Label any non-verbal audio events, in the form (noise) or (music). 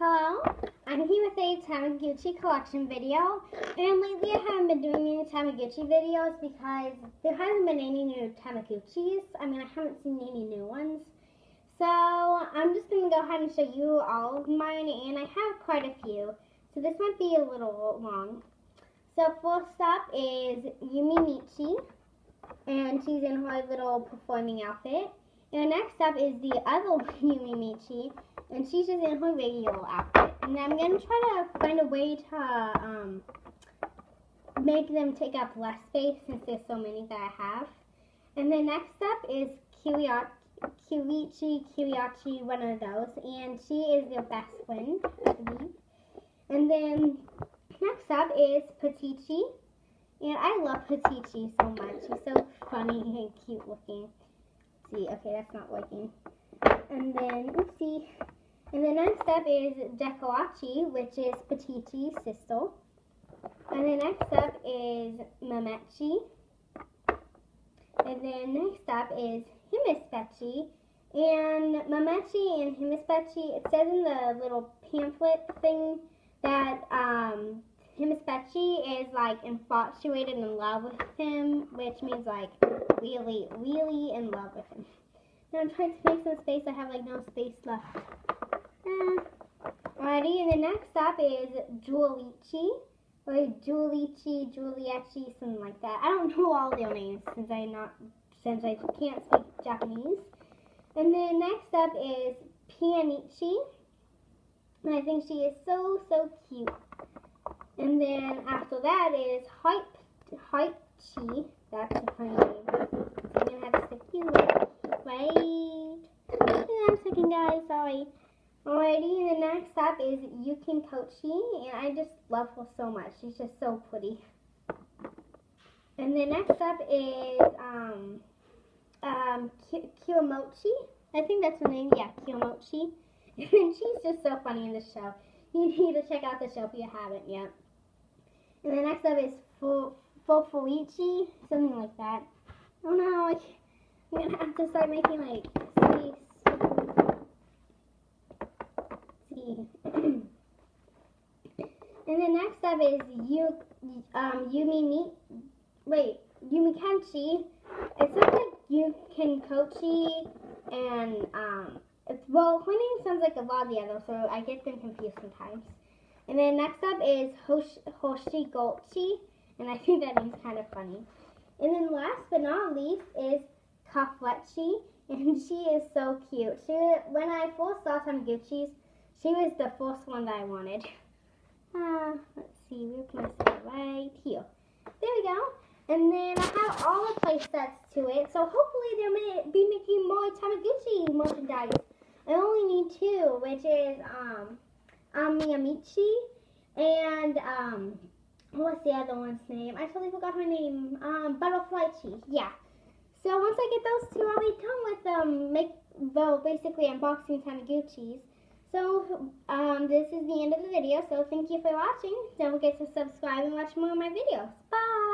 Hello, I'm here with a Tamagotchi collection video, and lately I haven't been doing any Tamagotchi videos because there hasn't been any new Tamagotchis. I mean, I haven't seen any new ones. So, I'm just going to go ahead and show you all of mine, and I have quite a few. So this might be a little long. So first up is Yumi Michi, and she's in her little performing outfit. And next up is the other (laughs) Yumi Michi, and she's just in her regular outfit. And I'm going to try to find a way to um, make them take up less space since there's so many that I have. And then next up is Kiriachi, Kirichi, Kiriachi, one of those. And she is the best one. And then next up is Patichi. And I love Patichi so much. She's so funny and cute looking. Let's see, okay, that's not working. And then, let's see. And the next up is Dekoachi, which is Patichi's sister. And the next up is Mametchi. And then next up is Himespetchi. And Mametchi and Himespetchi, it says in the little pamphlet thing that um, is like infatuated and in love with him, which means like really, really in love with him. Now I'm trying to make some space. I have like no space left. And the next up is Julichi, or Julichi, Juliechi, something like that. I don't (laughs) know all their names since I not since I can't speak Japanese. And then next up is Pianichi, and I think she is so so cute. And then after that is Hype Hypechi. That's a funny name. I'm gonna have to stick you. Wait. I'm guys, sorry. Alrighty, the next up is Yukin Kochi, and I just love her so much. She's just so pretty. And the next up is um, um, Kiyomochi. I think that's her name. Yeah, Kiyomochi. (laughs) and she's just so funny in the show. You need to check out the show if you haven't yet. And the next up is Fofolichi, something like that. Oh no, I'm gonna have to start making like. And then next up is you, um, Yumi Meet. Wait, Yumi Kenshi. It sounds like you can Kochi and um. It's, well, her name sounds like a lot of the others, so I get them confused sometimes. And then next up is Hosh, Hoshigotchi, and I think that name's kind of funny. And then last but not least is Kafletchi, and (laughs) she is so cute. She, when I first saw Tamagotchis, she was the first one that I wanted. Uh, let's see, where can I see Right here. There we go. And then I have all the play sets to it, so hopefully they'll may be making more Tamagotchi merchandise. I only need two, which is um, um Miyamichi and um, what's the other one's name? I totally forgot her name. Um, Butterfly Chi. Yeah. So once I get those two, I'll be done with um, make well basically unboxing Tamagotchis. So, um, this is the end of the video, so thank you for watching. Don't forget to subscribe and watch more of my videos. Bye!